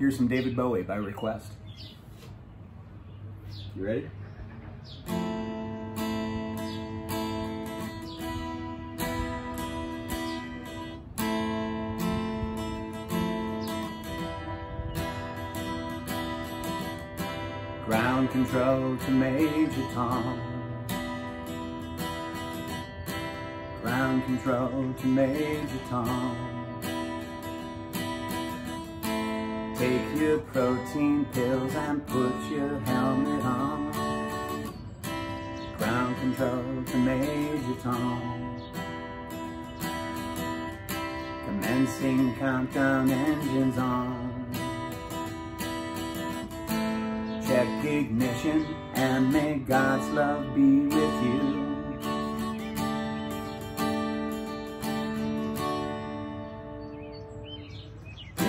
Here's some David Bowie by request. You ready? Ground control to Major Tom. Ground control to Major Tom. Take your protein pills and put your helmet on. Ground control to Major Tom. Commencing countdown engines on. check ignition and may God's love be with you.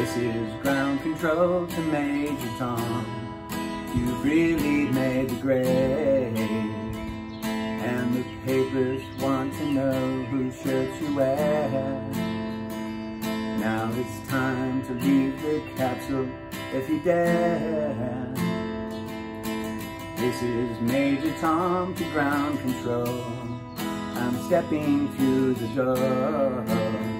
This is ground control to Major Tom. You've really made the grade. And the papers want to know whose shirt you wear. Now it's time to leave the capsule if you dare. This is Major Tom to ground control. I'm stepping through the door.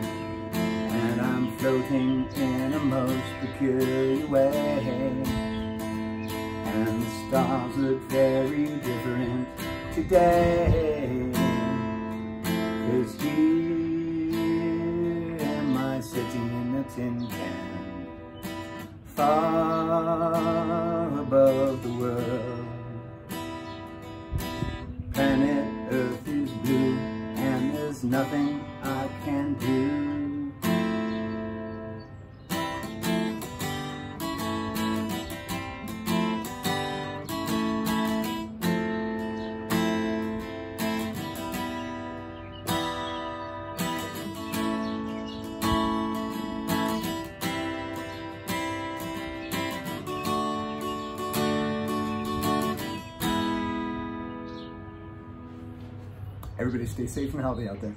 Most peculiar way. And the stars look very different today. Cause here am I sitting in a tin can. Far above the world planet Earth is blue and there's nothing I can do. Everybody stay safe and healthy out there.